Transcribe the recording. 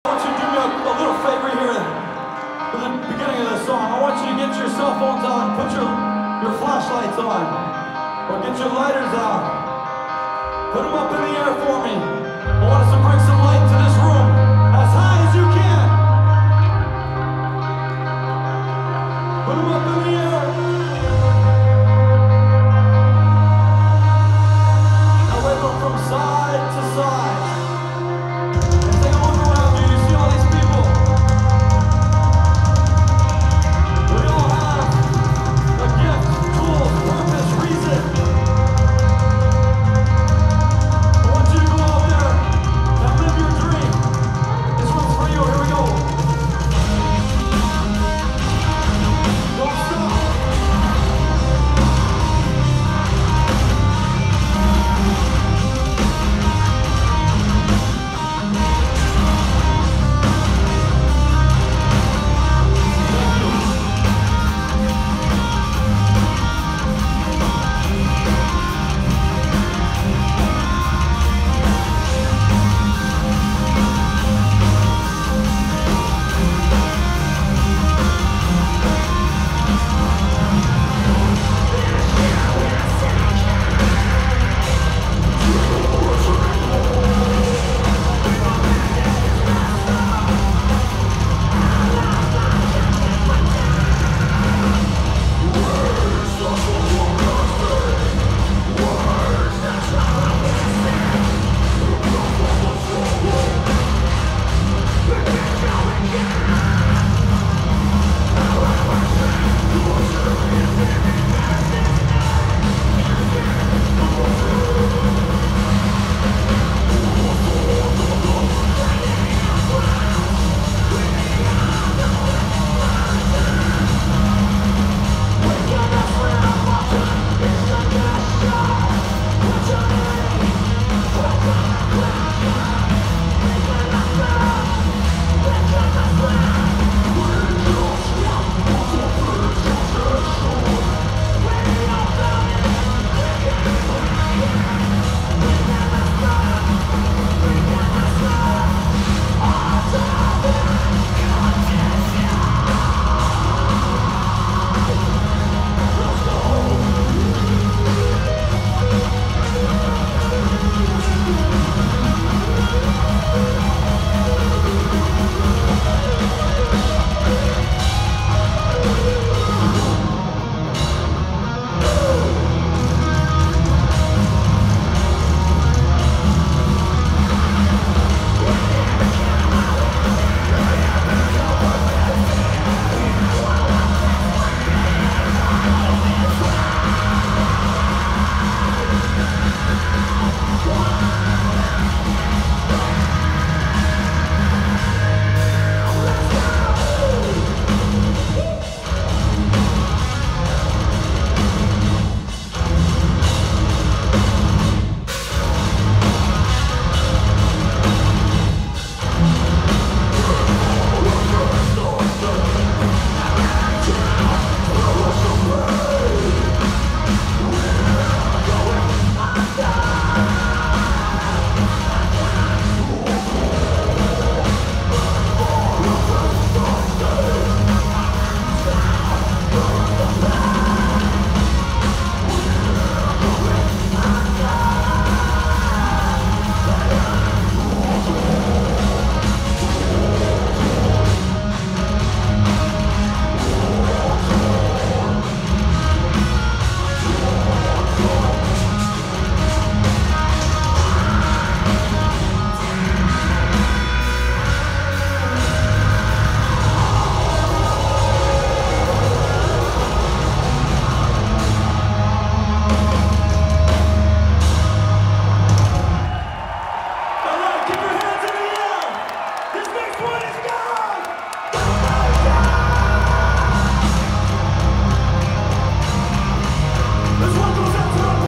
I want you to do me a, a little favor here at the beginning of this song. I want you to get your cell phones on, put your, your flashlights on, or get your lighters out. Put them up in the air for me. I want us to bring some light to this room as high as you can. Put them up in the air.